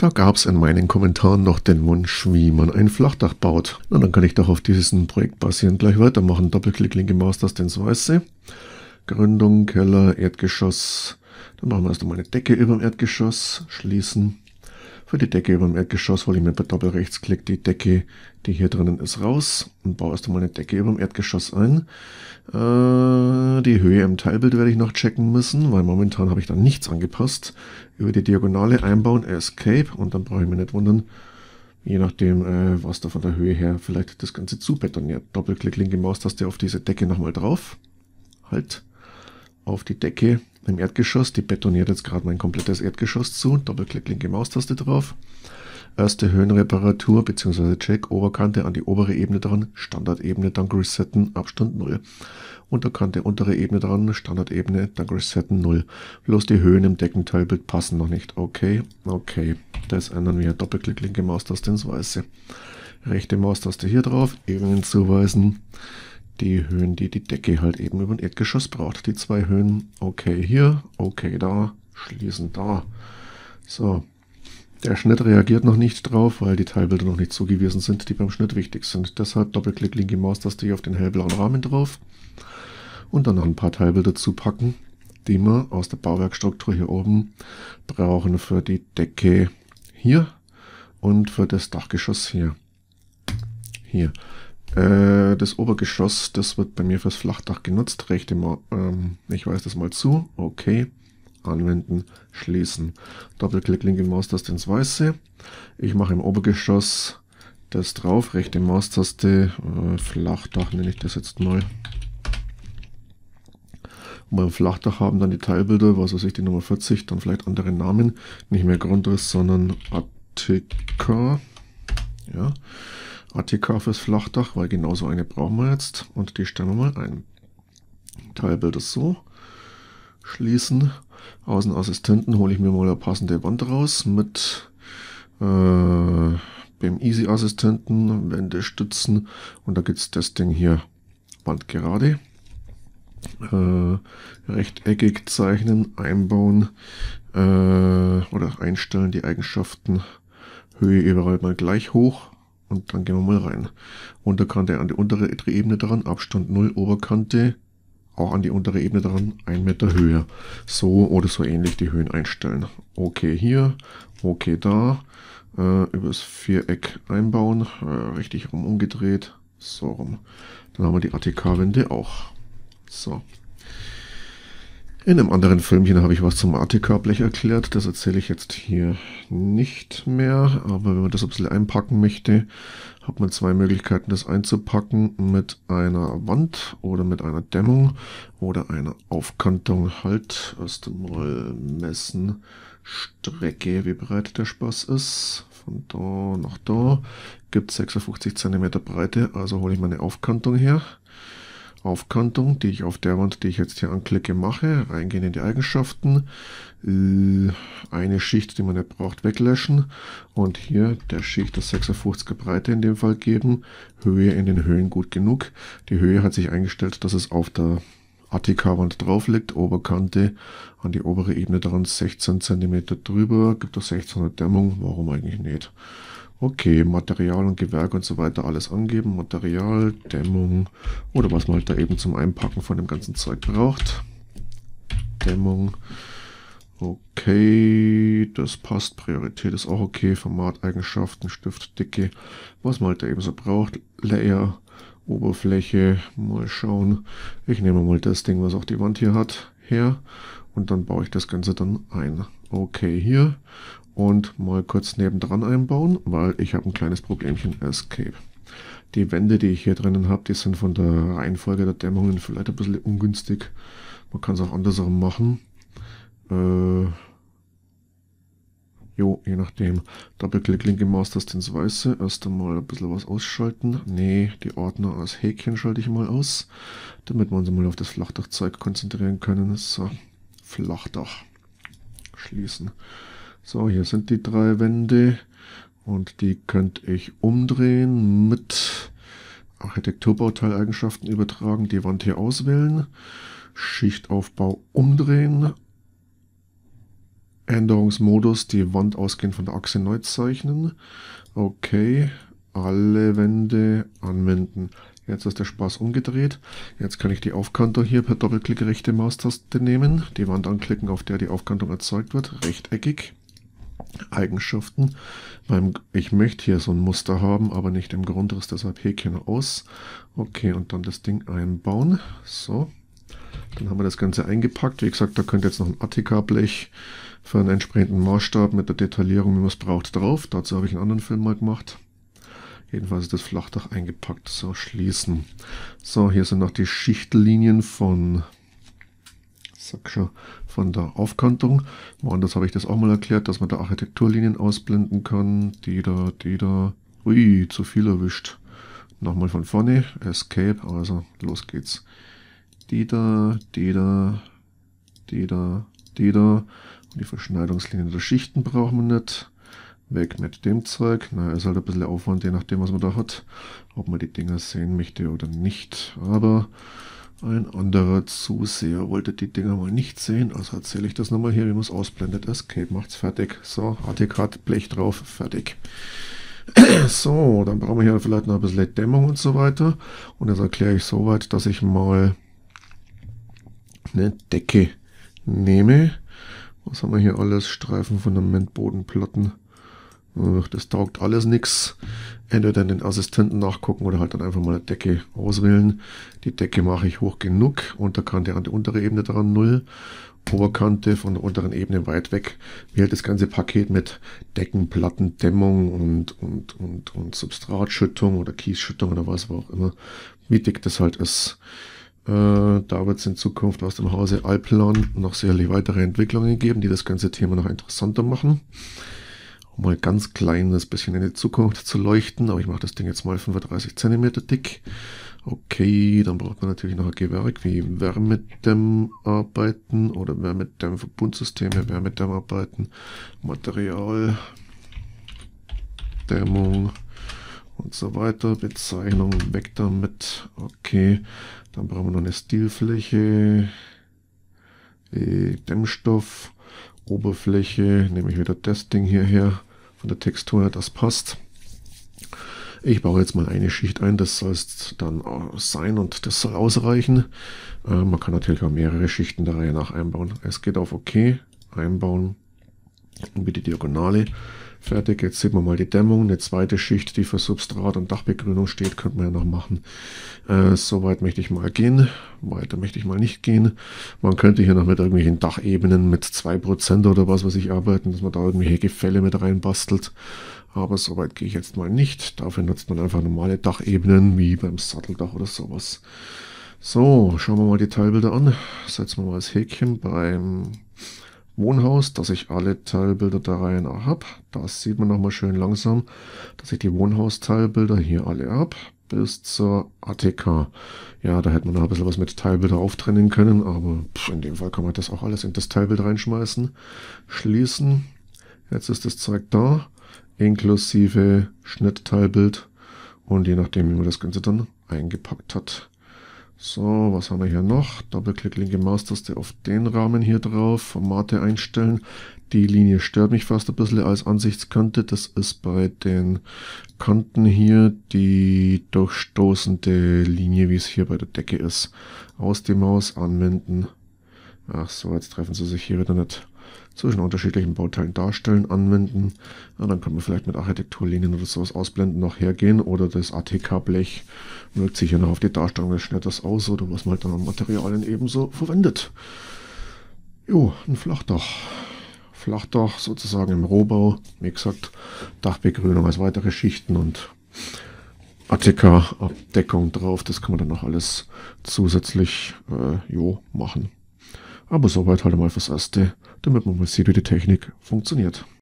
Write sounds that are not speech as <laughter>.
Da gab es in meinen Kommentaren noch den Wunsch, wie man ein Flachdach baut. Na, dann kann ich doch auf diesem Projekt basierend gleich weitermachen. Doppelklick, linke Maustaste ins Weiße. Gründung, Keller, Erdgeschoss. Dann machen wir erst einmal eine Decke über dem Erdgeschoss. Schließen. Für die Decke über dem Erdgeschoss hole ich mir bei Doppelrechtsklick die Decke, die hier drinnen ist, raus und baue erst einmal eine Decke über dem Erdgeschoss ein. Äh, die Höhe im Teilbild werde ich noch checken müssen, weil momentan habe ich da nichts angepasst. Über die Diagonale einbauen, Escape und dann brauche ich mich nicht wundern, je nachdem, äh, was da von der Höhe her vielleicht das Ganze zubetoniert. Doppelklick, linke Maustaste auf diese Decke nochmal drauf. Halt auf die Decke im Erdgeschoss. Die betoniert jetzt gerade mein komplettes Erdgeschoss zu. Doppelklick, linke Maustaste drauf. Erste Höhenreparatur bzw. Check, Oberkante an die obere Ebene dran, Standardebene, dann resetten, Abstand 0. Unterkante, untere Ebene dran, Standardebene, dann resetten 0. Bloß die Höhen im Deckenteilbild passen noch nicht. Okay, okay. Das ändern wir. Doppelklick, linke Maustaste ins Weiße. Rechte Maustaste hier drauf, Ebenen zuweisen die Höhen, die die Decke halt eben über ein Erdgeschoss braucht. Die zwei Höhen, okay hier, okay da, schließen da. So, der Schnitt reagiert noch nicht drauf, weil die Teilbilder noch nicht zugewiesen sind, die beim Schnitt wichtig sind. Deshalb Doppelklick linke Maustaste auf den hellblauen Rahmen drauf und dann noch ein paar Teilbilder zupacken, die wir aus der Bauwerkstruktur hier oben brauchen für die Decke hier und für das Dachgeschoss hier. Hier. Äh, das Obergeschoss, das wird bei mir fürs Flachdach genutzt. Rechte ähm, ich weise das mal zu. Okay. Anwenden, schließen. Doppelklick linke Maustaste ins Weiße. Ich mache im Obergeschoss das drauf. Rechte Maustaste, äh, Flachdach nenne ich das jetzt mal. Und beim Flachdach haben dann die Teilbilder, was weiß ich, die Nummer 40, dann vielleicht andere Namen. Nicht mehr Grundriss, sondern Attika. Ja. ATK fürs Flachdach, weil genauso eine brauchen wir jetzt. Und die stellen wir mal ein. Teilbilder so. Schließen. Außenassistenten hole ich mir mal eine passende Wand raus mit äh, beim Easy-Assistenten, Wände stützen und da gibt es das Ding hier, Wand gerade. Äh, rechteckig zeichnen, einbauen äh, oder einstellen die Eigenschaften. Höhe überall mal gleich hoch und dann gehen wir mal rein. Unterkante an die untere Ebene dran, Abstand 0, Oberkante auch an die untere Ebene dran, 1 Meter Höhe. So oder so ähnlich die Höhen einstellen. Okay hier, okay da, äh, übers Viereck einbauen, äh, richtig rum umgedreht, so rum. Dann haben wir die ATK-Wände auch. So. In einem anderen Filmchen habe ich was zum ATK-Blech erklärt. Das erzähle ich jetzt hier nicht mehr. Aber wenn man das ein bisschen einpacken möchte, hat man zwei Möglichkeiten, das einzupacken. Mit einer Wand oder mit einer Dämmung oder einer Aufkantung. Halt erst einmal messen. Strecke, wie breit der Spaß ist. Von da nach da gibt 56 cm Breite. Also hole ich meine Aufkantung her. Aufkantung, die ich auf der Wand, die ich jetzt hier anklicke, mache. Reingehen in die Eigenschaften. Äh, eine Schicht, die man nicht braucht, weglöschen. Und hier der Schicht das 56er Breite in dem Fall geben. Höhe in den Höhen gut genug. Die Höhe hat sich eingestellt, dass es auf der ATK-Wand drauf liegt, Oberkante an die obere Ebene dran, 16 cm drüber, gibt es 1600 Dämmung, warum eigentlich nicht? Okay, Material und Gewerk und so weiter alles angeben. Material, Dämmung oder was man halt da eben zum Einpacken von dem ganzen Zeug braucht. Dämmung. Okay, das passt. Priorität ist auch okay. Formateigenschaften, Stiftdicke, was man halt da eben so braucht. Layer, Oberfläche, mal schauen. Ich nehme mal das Ding, was auch die Wand hier hat, her. Und dann baue ich das Ganze dann ein. Okay, hier und mal kurz nebendran einbauen, weil ich habe ein kleines Problemchen Escape. Die Wände, die ich hier drinnen habe, die sind von der Reihenfolge der Dämmungen vielleicht ein bisschen ungünstig. Man kann es auch andersrum machen. Äh, jo, je nachdem. Doppelklick linke Maustaste ins Weiße. Erst einmal ein bisschen was ausschalten. Nee, die Ordner als Häkchen schalte ich mal aus, damit wir uns mal auf das Flachdachzeug konzentrieren können. So, Flachdach. Schließen. So, hier sind die drei Wände und die könnte ich umdrehen mit Architekturbauteil-Eigenschaften übertragen, die Wand hier auswählen, Schichtaufbau umdrehen, Änderungsmodus die Wand ausgehend von der Achse neu zeichnen. Okay, alle Wände anwenden. Jetzt ist der Spaß umgedreht. Jetzt kann ich die Aufkantung hier per Doppelklick rechte Maustaste nehmen, die Wand anklicken, auf der die Aufkantung erzeugt wird, rechteckig. Eigenschaften. Ich möchte hier so ein Muster haben, aber nicht im Grundriss, deshalb Häkchen aus. Okay, und dann das Ding einbauen. So, dann haben wir das Ganze eingepackt. Wie gesagt, da könnte jetzt noch ein Attika-Blech für einen entsprechenden Maßstab mit der Detaillierung, wie man es braucht, drauf. Dazu habe ich einen anderen Film mal gemacht. Jedenfalls ist das Flachdach eingepackt. So, schließen. So, hier sind noch die Schichtlinien von, sag schon, von der Aufkantung. Woanders habe ich das auch mal erklärt, dass man da Architekturlinien ausblenden kann. Die da, die da. Ui, zu viel erwischt. Nochmal von vorne. Escape, also los geht's. Die da, die da, die da, die da. Und die Verschneidungslinien der Schichten brauchen wir nicht. Weg mit dem Zeug. Na, ist halt ein bisschen Aufwand, je nachdem, was man da hat. Ob man die Dinger sehen möchte oder nicht. Aber ein anderer Zuseher wollte die Dinger mal nicht sehen. Also erzähle ich das nochmal hier, wie man es ausblendet. Escape macht's fertig. So, ATK Blech drauf, fertig. <clears throat> so, dann brauchen wir hier vielleicht noch ein bisschen Dämmung und so weiter. Und das erkläre ich soweit, dass ich mal eine Decke nehme. Was haben wir hier alles? Streifen, Fundament, Bodenplatten. Das taugt alles nichts. Entweder den Assistenten nachgucken oder halt dann einfach mal eine Decke auswählen. Die Decke mache ich hoch genug. Unterkante an die untere Ebene dran 0. Oberkante von der unteren Ebene weit weg. Wie halt das ganze Paket mit Decken, Platten, Dämmung und, und, und, und Substratschüttung oder Kiesschüttung oder was auch immer. Wie dick das halt ist. Äh, da wird es in Zukunft aus dem Hause Alplan noch sicherlich weitere Entwicklungen geben, die das ganze Thema noch interessanter machen mal ganz kleines bisschen in die Zukunft zu leuchten. Aber ich mache das Ding jetzt mal 35 cm dick. Okay, dann braucht man natürlich noch ein Gewerk wie Wärmedämmarbeiten oder Wärmedämmverbundsysteme, Wärmedämmarbeiten, Material, Dämmung und so weiter. Bezeichnung weg damit. Okay, dann brauchen wir noch eine Stilfläche, äh, Dämmstoff, Oberfläche, nehme ich wieder das Ding hierher von der Textur, das passt. Ich baue jetzt mal eine Schicht ein, das soll es dann sein und das soll ausreichen. Äh, man kann natürlich auch mehrere Schichten der Reihe nach einbauen. Es geht auf OK, einbauen und bitte Diagonale. Fertig, jetzt sieht man mal die Dämmung. Eine zweite Schicht, die für Substrat und Dachbegrünung steht, könnte man ja noch machen. Äh, Soweit möchte ich mal gehen. Weiter möchte ich mal nicht gehen. Man könnte hier noch mit irgendwelchen Dachebenen mit 2% oder was weiß ich arbeiten, dass man da irgendwelche Gefälle mit reinbastelt. Aber soweit gehe ich jetzt mal nicht. Dafür nutzt man einfach normale Dachebenen, wie beim Satteldach oder sowas. So, schauen wir mal die Teilbilder an. Setzen wir mal das Häkchen beim Wohnhaus, dass ich alle Teilbilder der Reihe nach habe. Das sieht man nochmal schön langsam, dass ich die Wohnhausteilbilder hier alle habe, bis zur ATK. Ja, da hätte man noch ein bisschen was mit Teilbilder auftrennen können, aber in dem Fall kann man das auch alles in das Teilbild reinschmeißen. Schließen. Jetzt ist das Zeug da, inklusive Schnittteilbild und je nachdem, wie man das Ganze dann eingepackt hat. So, was haben wir hier noch? Doppelklick linke Maustaste auf den Rahmen hier drauf, Formate einstellen. Die Linie stört mich fast ein bisschen als Ansichtskante. Das ist bei den Kanten hier die durchstoßende Linie, wie es hier bei der Decke ist. Aus die Maus anwenden. Ach so, jetzt treffen sie sich hier wieder nicht zwischen unterschiedlichen Bauteilen darstellen, anwenden. Ja, dann kann man vielleicht mit Architekturlinien oder sowas ausblenden noch hergehen oder das ATK-Blech wirkt sich ja noch auf die Darstellung des Schnitters aus oder was man halt dann an Materialien ebenso verwendet. Jo, ein Flachdach. Flachdach sozusagen im Rohbau, wie gesagt, Dachbegrünung als weitere Schichten und ATK-Abdeckung drauf. Das kann man dann noch alles zusätzlich äh, jo, machen. Aber soweit halt mal fürs Erste, damit man mal sieht, wie die Technik funktioniert.